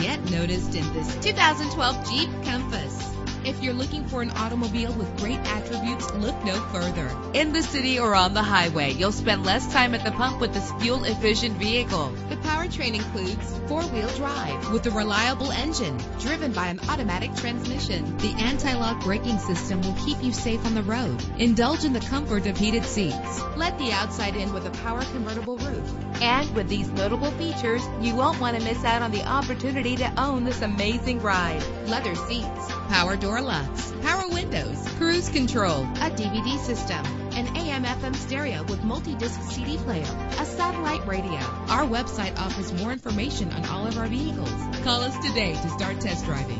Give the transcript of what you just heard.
get noticed in this 2012 Jeep Compass. If you're looking for an automobile with great attributes, look no further. In the city or on the highway, you'll spend less time at the pump with this fuel efficient vehicle. The powertrain includes four wheel drive with a reliable engine driven by an automatic transmission. The anti lock braking system will keep you safe on the road. Indulge in the comfort of heated seats. Let the outside in with a power convertible roof. And with these notable features, you won't want to miss out on the opportunity to own this amazing ride. Leather seats, power door locks, power windows, cruise control, a DVD system, an AM FM stereo with multi-disc CD player, a satellite radio. Our website offers more information on all of our vehicles. Call us today to start test driving.